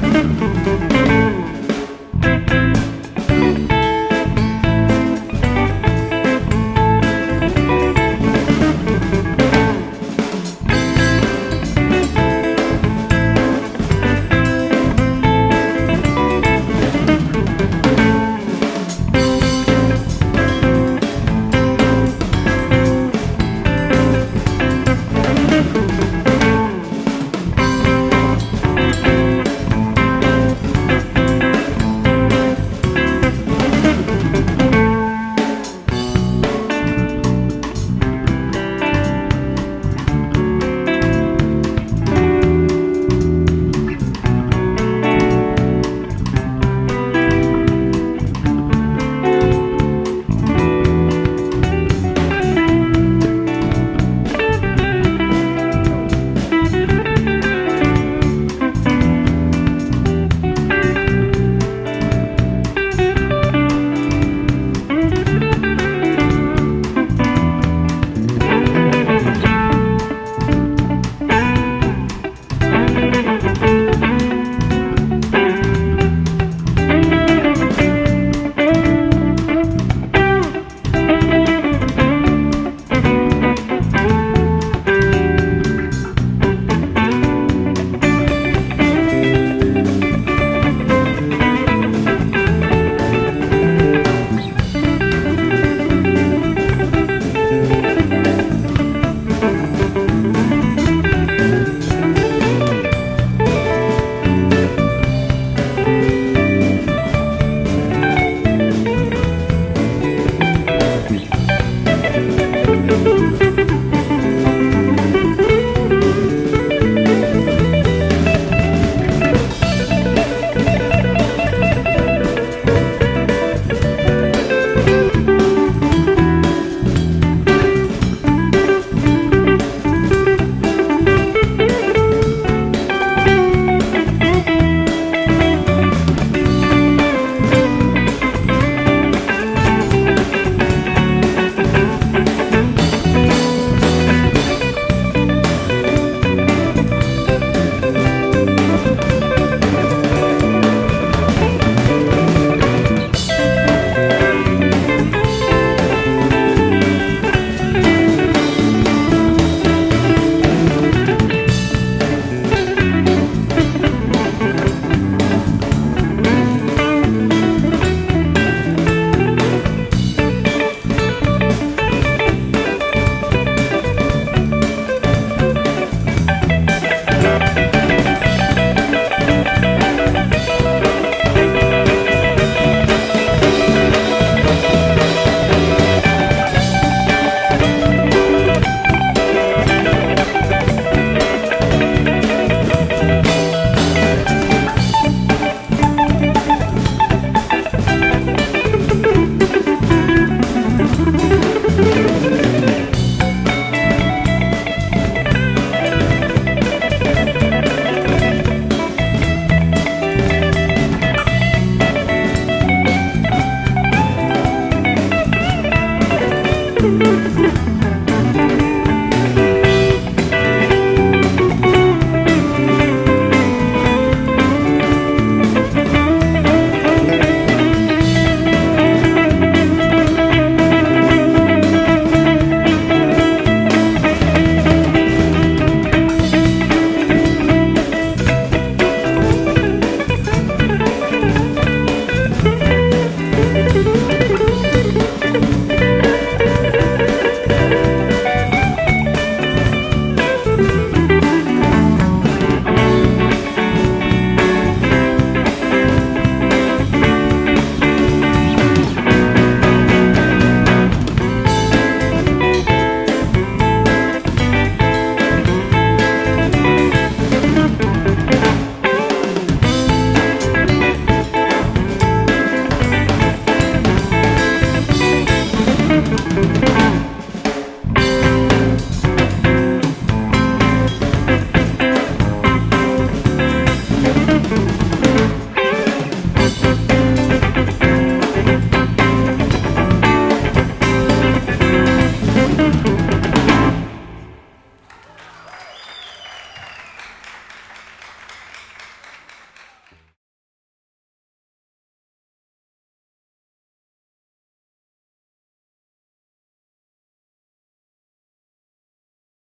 ¡Gracias!